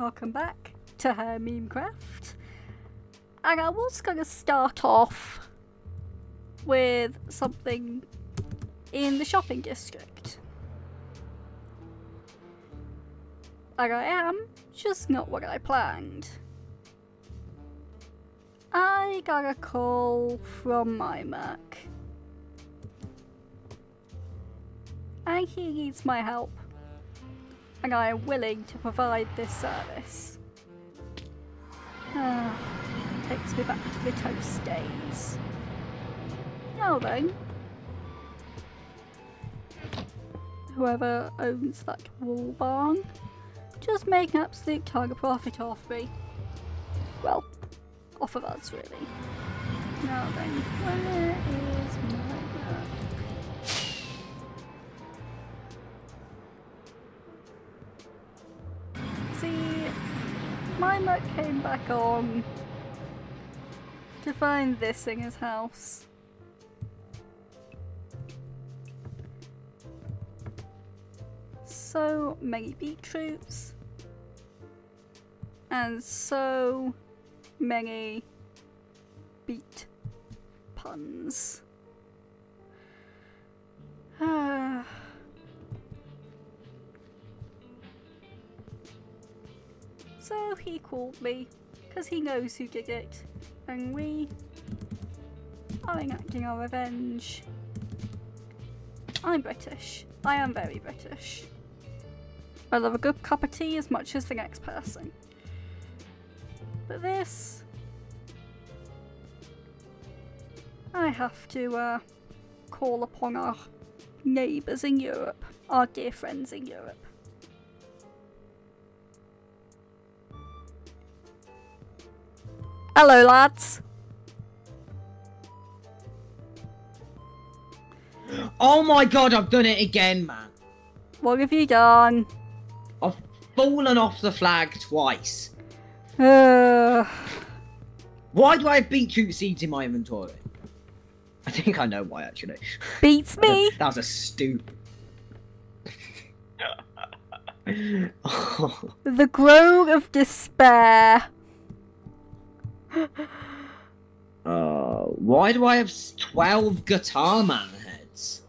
welcome back to Hermemecraft. And I was gonna start off with something in the shopping district. And I am just not what I planned. I got a call from my Mac. And he needs my help. And I am willing to provide this service. Ah, takes me back to the toast days. Now then, whoever owns that wool barn, just make an absolute of profit off me. Well, off of us, really. Now then, where is my my mutt came back on to find this in his house. So many beetroots and so many beat puns. Ah. So he called me because he knows who did it, and we are enacting our revenge. I'm British. I am very British. I love a good cup of tea as much as the next person. But this... I have to uh, call upon our neighbours in Europe, our dear friends in Europe. Hello lads! Oh my god, I've done it again, man. What have you done? I've fallen off the flag twice. Uh, Why do I have beetroot seeds in my inventory? I think I know why, actually. beats me! That was a stupid. oh, The groan of despair. Uh, why do I have 12 Guitar Man heads?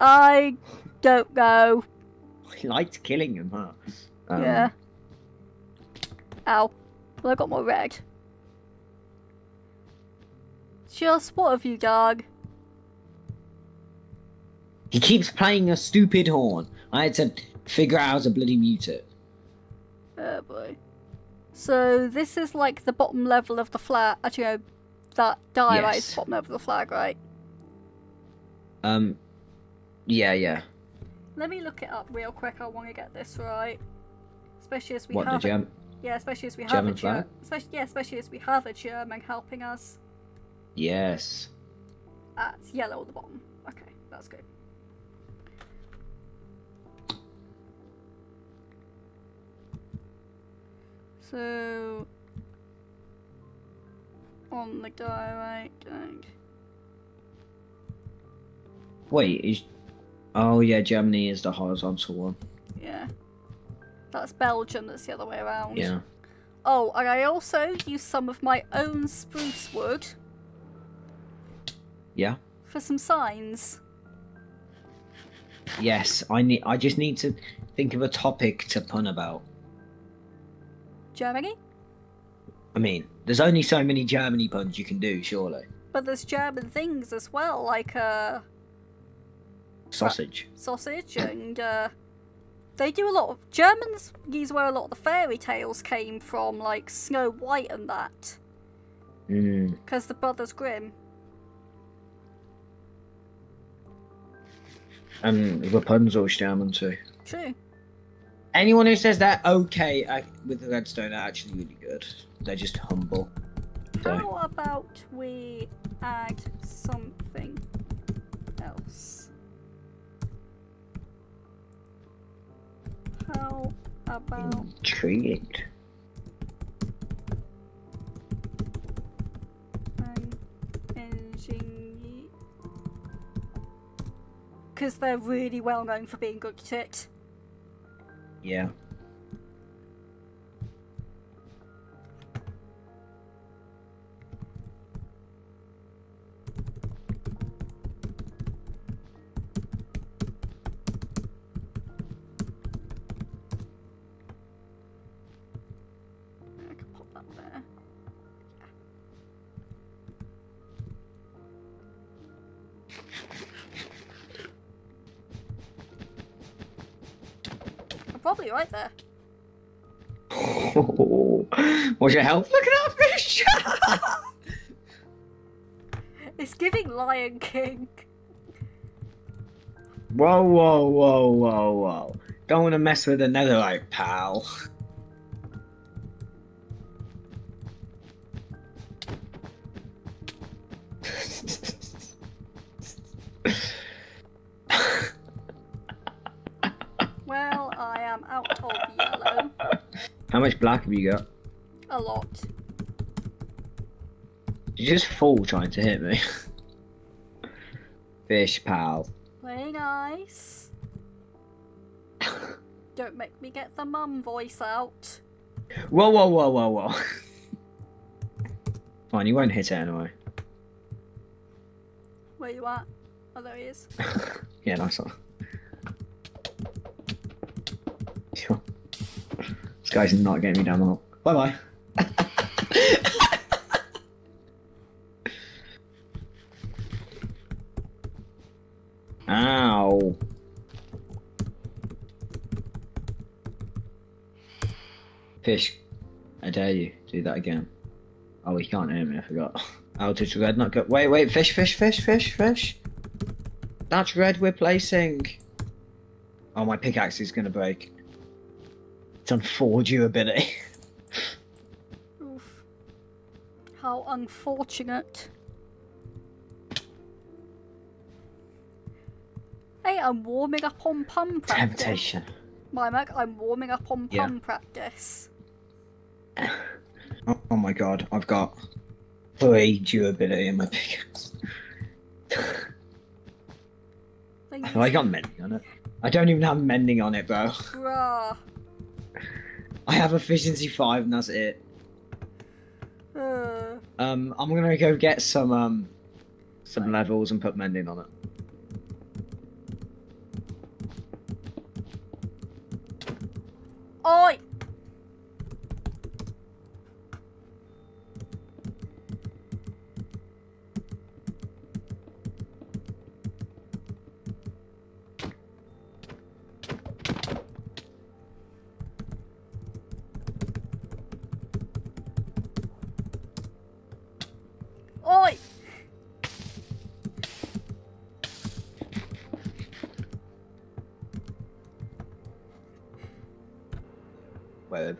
I don't know. I liked killing them, huh? Um, yeah. Ow. Well, I got more red. Just what have you done? He keeps playing a stupid horn. I had to figure out how to bloody mute it. Oh boy. So this is like the bottom level of the flag. Actually, no, that diorite is Yes. the bottom level of the flag, right? Um, yeah, yeah. Let me look it up real quick. I want to get this right. Especially as we what, the have, gem? yeah, especially as we have German a flag? Especially yeah, especially as we have a German helping us. Yes. It's yellow at the bottom. Okay, that's good. So on the direct and Wait, is... Oh, yeah, Germany is the horizontal one. yeah. That's Belgium, that's the other way around. Yeah. Oh, and I also used some of my own spruce wood Yeah? for some signs. Yes, I need. I just need to think of a topic to pun about. Germany? I mean, there's only so many Germany puns you can do, surely. But there's German things as well, like uh Sausage. sausage and uh they do a lot of Germans use where a lot of the fairy tales came from, like Snow White and that. Mm. Because the Brothers Grimm. And Rapunzel's German too. True. Anyone who says that okay uh, with the redstone are actually really good. They're just humble. So, How about we add something else? How about intrigued. Because they're really well known for being good at it. Yeah. Probably right there. What's your health? Look at that fish! It's giving Lion King. whoa, whoa, whoa, whoa, whoa. Don't want to mess with the netherite, pal. Much black have you got? A lot. You just fall trying to hit me. Fish, pal. Play nice. Don't make me get the mum voice out. Whoa, whoa, whoa, whoa, whoa. Fine, you won't hit it anyway. Where you at? Oh, there he is. yeah, nice one. Sure. This guy's not getting me down the hole. Bye bye. Ow. Fish, I dare you, do that again. Oh, he can't hear me, I forgot. Altitude red, not go? Wait, wait, fish, fish, fish, fish, fish. That's red we're placing. Oh, my pickaxe is gonna break. It's on four durability. Oof. How unfortunate. Hey, I'm warming up on pum practice. Temptation. My Mac, I'm warming up on Yeah. practice. Oh, oh my god, I've got three durability eh, in my pickaxe. I got mending on it? I don't even have mending on it, bro. Bruh. I have efficiency five and that's it. Uh, Um, I'm gonna go get some um some levels and put mending on it. oi! Oi!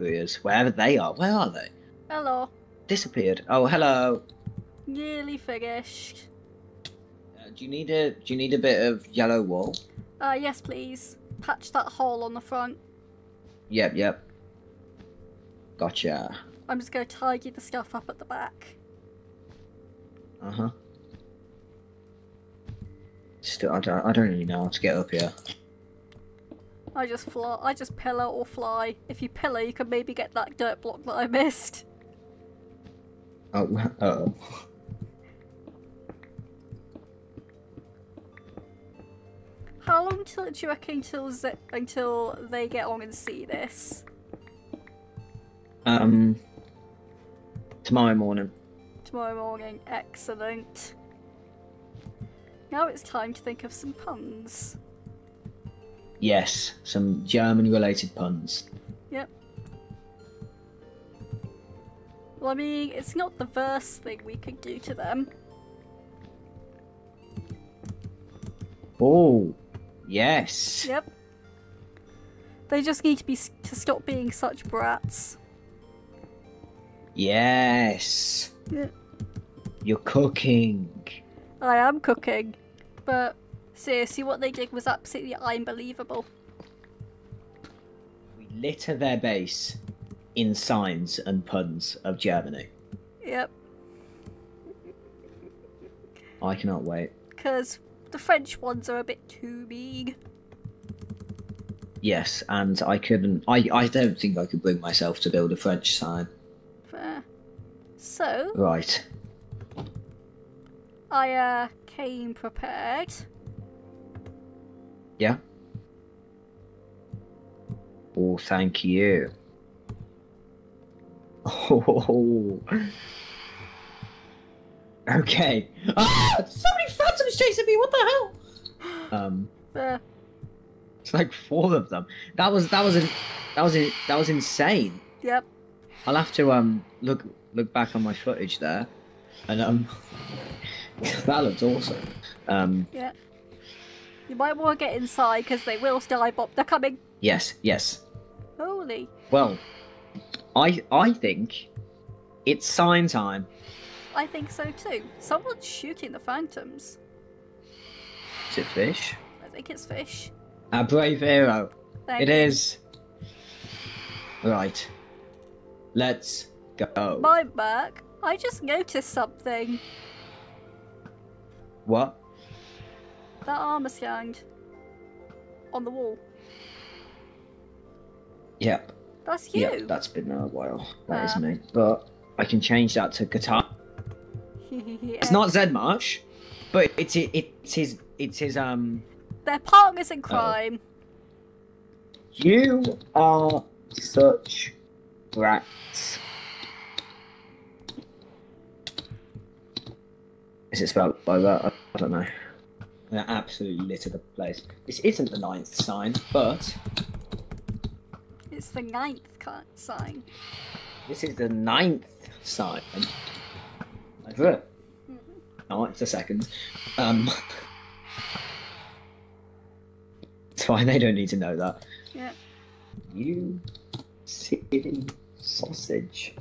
Wherever he is, wherever they are, where are they? Hello. Disappeared. Oh, hello. Nearly finished. Uh, do you need a Do you need a bit of yellow wool? Uh, yes, please. Patch that hole on the front. Yep, yep. Gotcha. I'm just gonna tidy the stuff up at the back. Uh huh. Still, I don't, I don't really know how to get up here. I just fly. I just pillar or fly. If you pillar, you can maybe get that dirt block that I missed. Oh, oh. How long till do you reckon until until they get on and see this? Um. Tomorrow morning. Tomorrow morning. Excellent. Now it's time to think of some puns. Yes, some German-related puns. Yep. Well, I mean, it's not the first thing we could do to them. Oh, yes. Yep. They just need to be to stop being such brats. Yes. Yeah. You're cooking. I am cooking, but seriously, what they did was absolutely unbelievable. We litter their base in signs and puns of Germany. Yep. I cannot wait. Because the French ones are a bit too big. Yes, and I couldn't. I, I don't think I could bring myself to build a French sign. Fair. So, Right. I uh, came prepared. Yeah. Oh, thank you. Oh. Okay. Ah, so many phantoms chasing me. What the hell? Um. There. It's like four of them. That was that was in, that was in, that was insane. Yep. I'll have to um look look back on my footage there, and um that looks awesome. Um Yeah. You might want to get inside because they will still Bob. They're coming. yes yes. Holy. Well, I I think it's sign time. I think so too. Someone's shooting the phantoms. Is it fish? I think it's fish. Our brave hero. Thank It you. is. Right. Let's go. My back. I just noticed something. What? That armor stand on the wall. Yep. That's you. Yep. That's been a while. That is Ah. me. But I can change that to guitar. It's not Zed Marsh, but it's it, it's his it's his um. They're partners Oh. in crime. You are such brats. Is it spelled like that? I don't know. They absolutely litter the place. This isn't the ninth sign, but It's the ninth sign. this is the ninth sign. Over it. Oh, it's the second. Um, it's fine. They don't need to know that. Yeah. You silly sausage.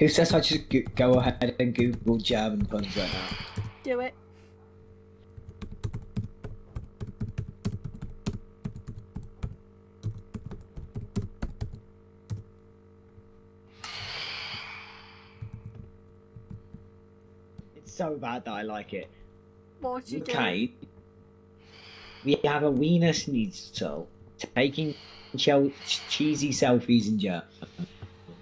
Who says I should go- go ahead and Google German puns right now? Do it. So bad that I like it. What you? Okay. We have a wiener schnitzel taking chel- cheesy selfies in German.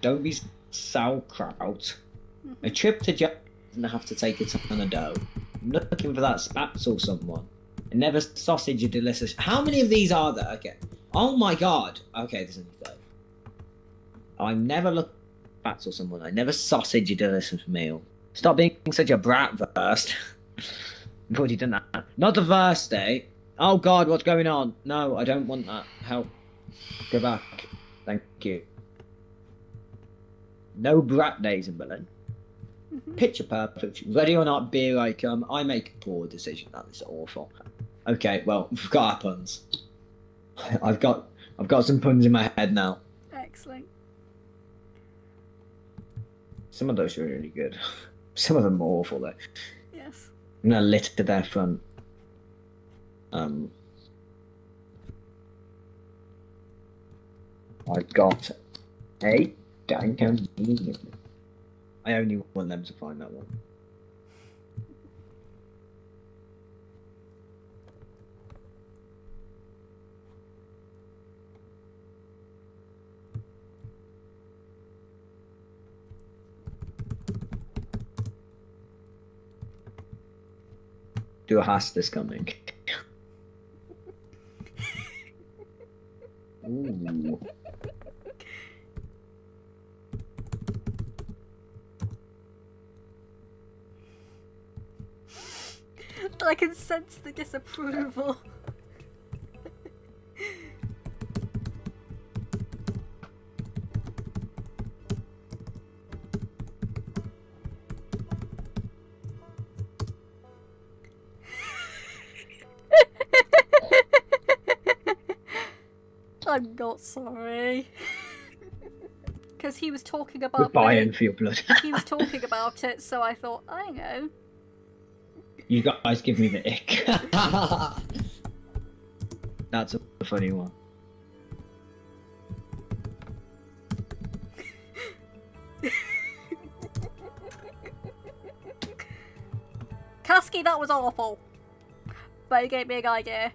Don't be sauerkraut. Mm-hmm. A trip to Germany doesn't have to take a ton of dough. I'm looking for that spätzle someone. And never sausage a delicious. How many of these are there? Okay. Oh my god. Okay, there's only five. I'm never look spätzle someone. I never sausage a delicious meal. Stop being such a brat first. I've already done that. Not the verse day. Oh god, what's going on? No, I don't want that. Help. Go back. Thank you. No brat days in Berlin. Mhm. Picture perfect. Ready or not, beer I come. I make a poor decision. That is awful. Okay, well, we've got our puns. I've got I've got some puns in my head now. Excellent. Some of those are really good. Some of them are awful though. Yes. I'm gonna litter their front. Um, I got a dank I only want them to find that one. A Haster's coming. Ooh. I can sense the disapproval. Not sorry. Because he was talking about and for your blood. he was talking about it, so I thought, I know. you guys give me the ick. That's a funny one. Kasky, that was awful. But it gave me an idea.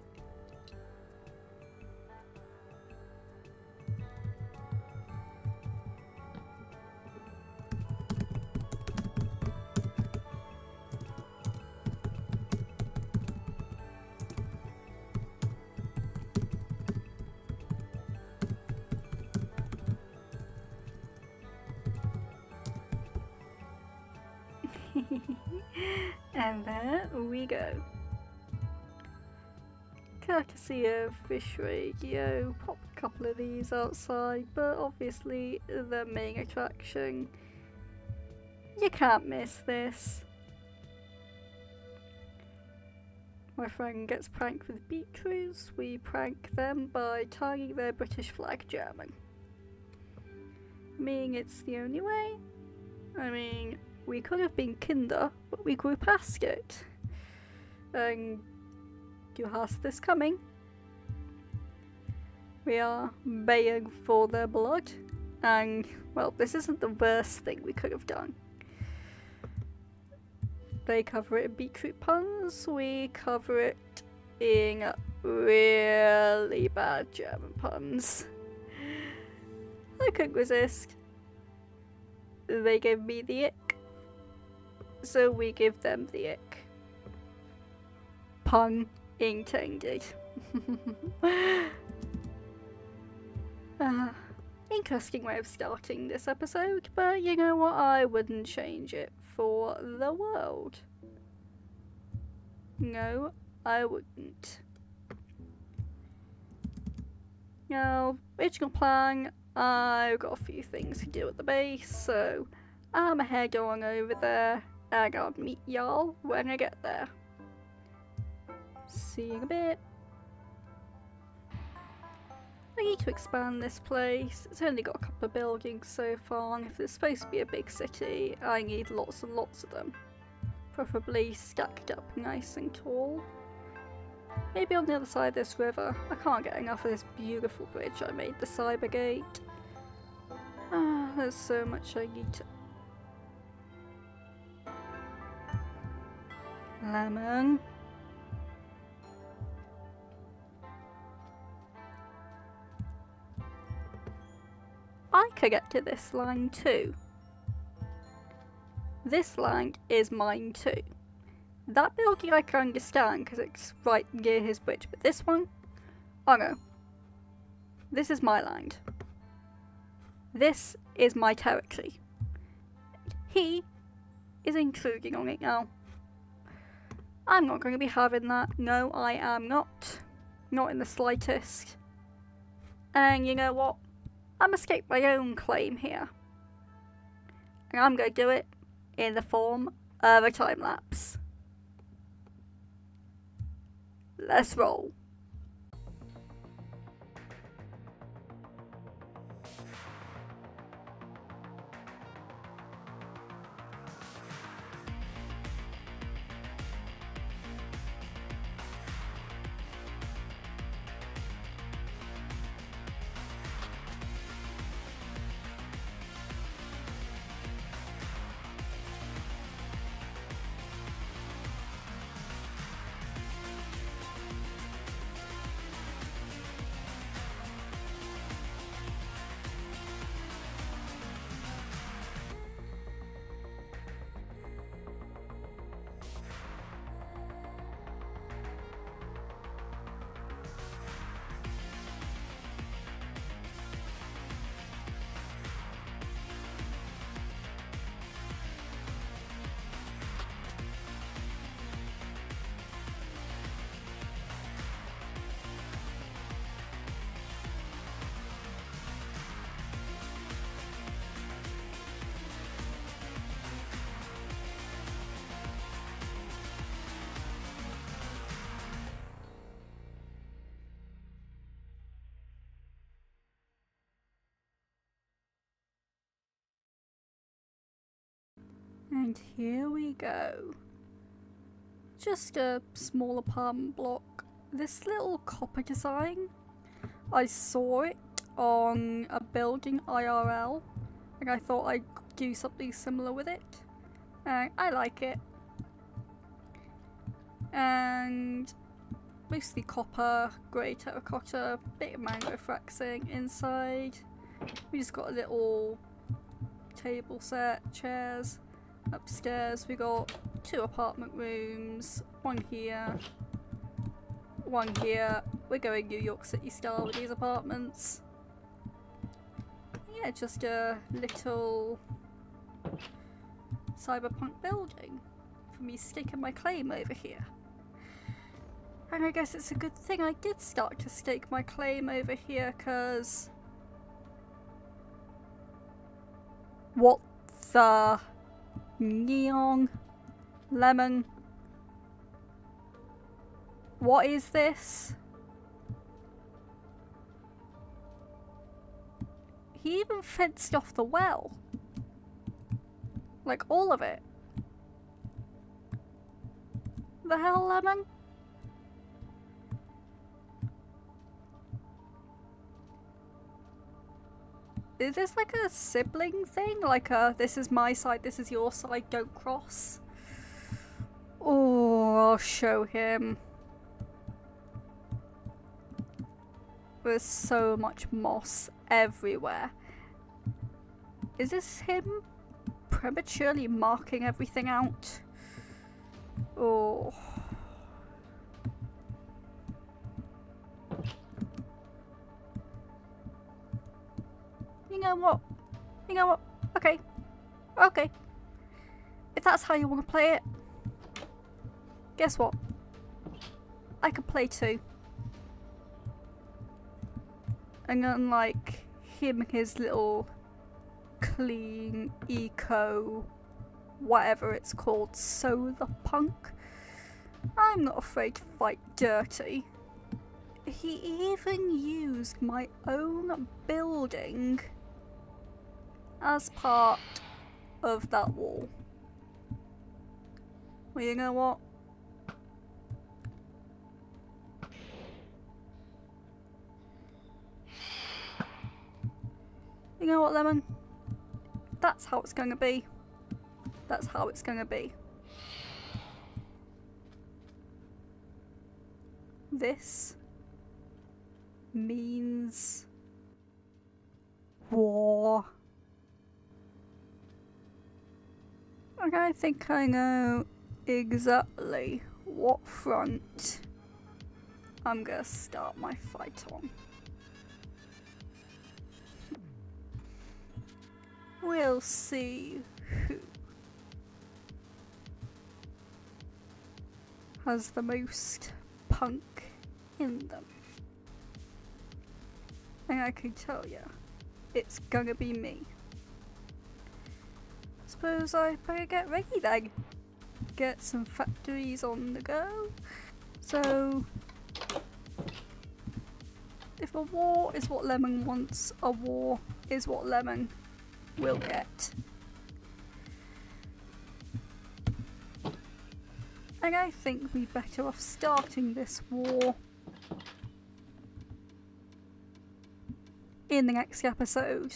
Go. courtesy Fish Radio, pop a couple of these outside, but obviously the main attraction. You can't miss this. My friend gets pranked with beetroots. We prank them by tying their British flag German. Meaning it's the only way. I mean, we could have been kinder, but we grew past it. And you asked this coming. We are baying for their blood, and well, this isn't the worst thing we could have done. They cover it in beetroot puns, we cover it in really bad German puns. I couldn't resist. They gave me the ick, so we give them the ick. Pun intended. uh, interesting way of starting this episode, but you know what? I wouldn't change it for the world. No, I wouldn't. Now, original plan, I've got a few things to do at the base, so I'm head on over there and I'll meet y'all when I get there. See you in a bit. I need to expand this place. It's only got a couple of buildings so far, and if it's supposed to be a big city, I need lots and lots of them. Preferably stacked up nice and tall. Maybe on the other side of this river. I can't get enough of this beautiful bridge I made, the Cyber Gate. Ah, there's so much I need to... Lemon. Could get to this line too. This line is mine too. That building I can understand because it's right near his bridge, but this one? Oh no. This is my land. This is my territory. He is intruding on it now. I'm not going to be having that. No, I am not. Not in the slightest. And you know what? I'm going to escape my own claim here. And I'm going to do it in the form of a time lapse. Let's roll. And here we go. Just a small apartment block. This little copper design, I saw it on a building IRL and I thought I'd do something similar with it. I like it. And mostly copper, grey terracotta, bit of mango fraxing inside. We just got a little table set, chairs. Upstairs we got two apartment rooms, one here, one here. We're going New York City style with these apartments. Yeah, just a little cyberpunk building for me sticking my claim over here. And I guess it's a good thing I did start to stake my claim over here, cause... What the... Neon... Lemon... What is this? He even fenced off the well. Like all of it. The hell, Lemon? Is this like a sibling thing? Like a this is my side, this is your side, don't cross? Oh, I'll show him. There's so much moss everywhere. Is this him prematurely marking everything out? Oh. Know what? You know what? Okay. Okay. If that's how you want to play it, guess what? I can play too. And unlike him, his little clean, eco, whatever it's called, solar punk, I'm not afraid to fight dirty. He even used my own building as part of that wall. Well, you know what? You know what, Lemon? That's how it's going to be. That's how it's going to be. This means war. I think I know exactly what front I'm gonna start my fight on. We'll see who has the most punk in them. And I can tell you, it's gonna be me. Suppose I better get ready then. Get some factories on the go. So, if a war is what Lemon wants, a war is what Lemon will get. And I think we're better off starting this war in the next episode.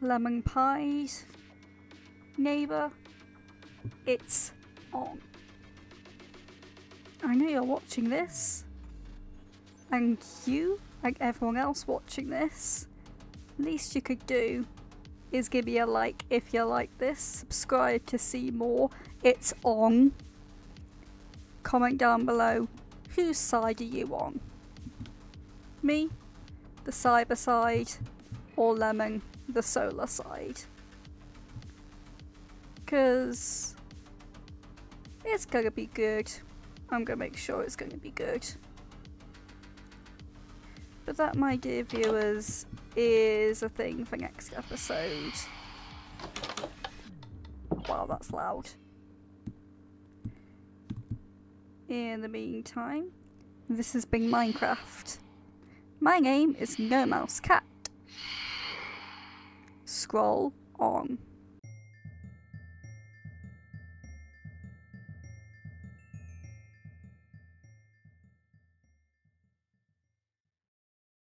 Lemonpied, neighbour, it's on. I know you're watching this, and you, like everyone else watching this, least you could do is give me a like if you like this, subscribe to see more, it's on. Comment down below, whose side are you on? Me, the cyber side, or Lemon, the solar side? Because it's gonna be good. I'm gonna make sure it's gonna be good. But that, my dear viewers, is a thing for next episode. Wow, that's loud. In the meantime, this has been Minecraft. My name is No Mouse Cat. Scroll on.